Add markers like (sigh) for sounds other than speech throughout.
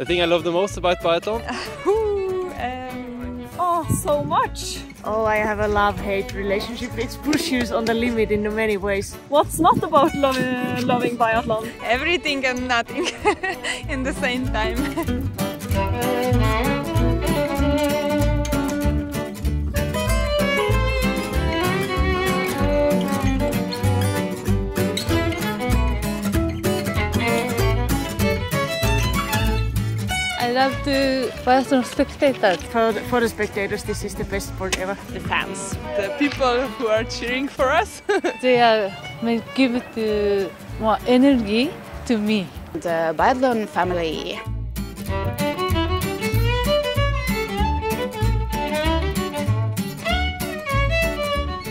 The thing I love the most about biathlon? (laughs) um, oh, so much. Oh, I have a love-hate relationship. It pushes on the limit in many ways. What's not about loving, loving biathlon? Everything and nothing (laughs) in the same time. (laughs) I love to biathlon spectators. For the, for the spectators, this is the best sport ever. The fans, the people who are cheering for us. (laughs) they are may give it more energy to me. The biathlon family.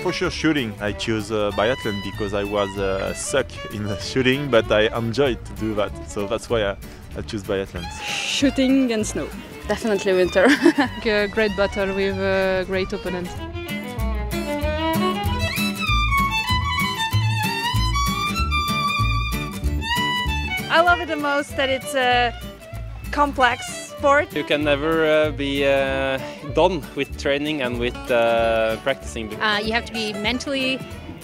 For sure shooting. I choose uh, biathlon because I was uh, suck in shooting, but I enjoyed to do that. So that's why I, I choose biathlon. Shooting and snow. Definitely winter. (laughs) a great battle with a great opponent. I love it the most that it's a complex sport. You can never uh, be uh, done with training and with uh, practicing. Uh, you have to be mentally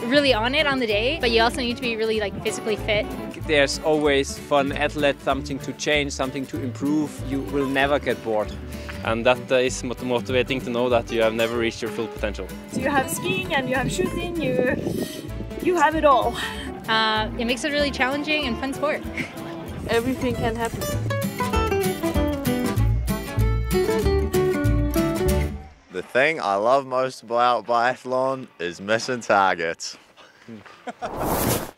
really on it on the day, but you also need to be really like physically fit. There's always fun athlete, something to change, something to improve. You will never get bored. And that uh, is motivating to know that you have never reached your full potential. So you have skiing and you have shooting, you, you have it all. Uh, it makes it a really challenging and fun sport. Everything can happen. Thing I love most about biathlon is missing targets. (laughs)